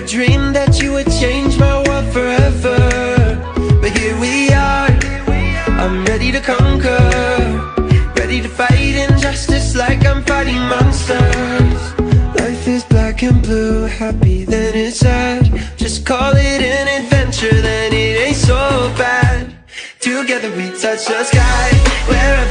never dreamed that you would change my world forever. But here we are, I'm ready to conquer. Ready to fight injustice like I'm fighting monsters. Life is black and blue, happy then it's sad. Just call it an adventure, then it ain't so bad. Together we touch the sky, wherever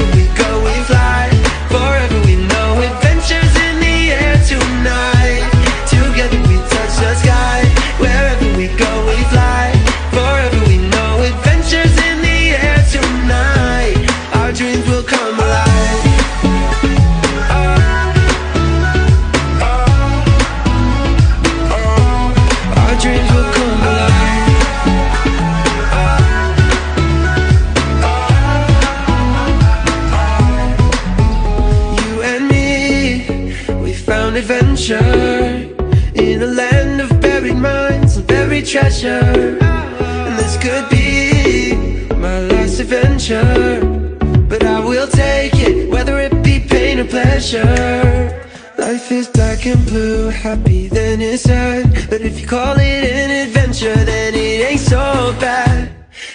adventure In a land of buried mines and buried treasure. And this could be my last adventure But I will take it, whether it be pain or pleasure. Life is black and blue, happy then it's sad. But if you call it an adventure, then it ain't so bad.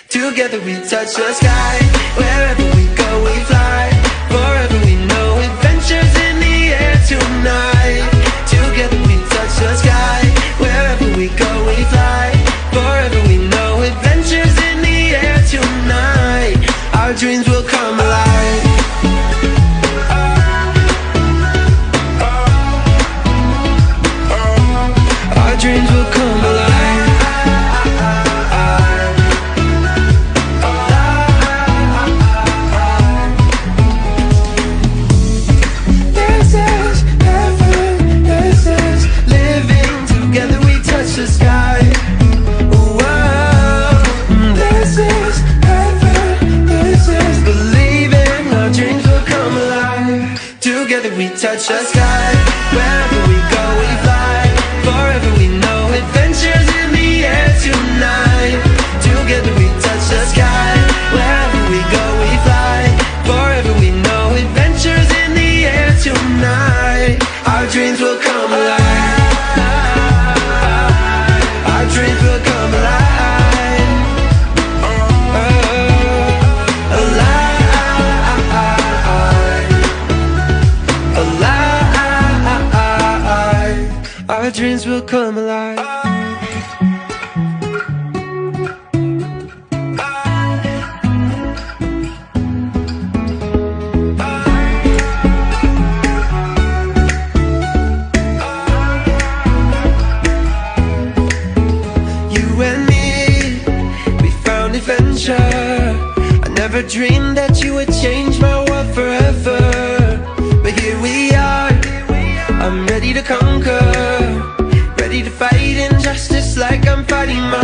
Together we touch the sky, wherever we go we fly. Forever we know adventures in the air tonight dreams will come alive Together we touch the sky, wherever Our dreams will come alive. You and me, we found adventure. I never dreamed that you would change my world forever. But here we are, I'm ready to conquer body, my.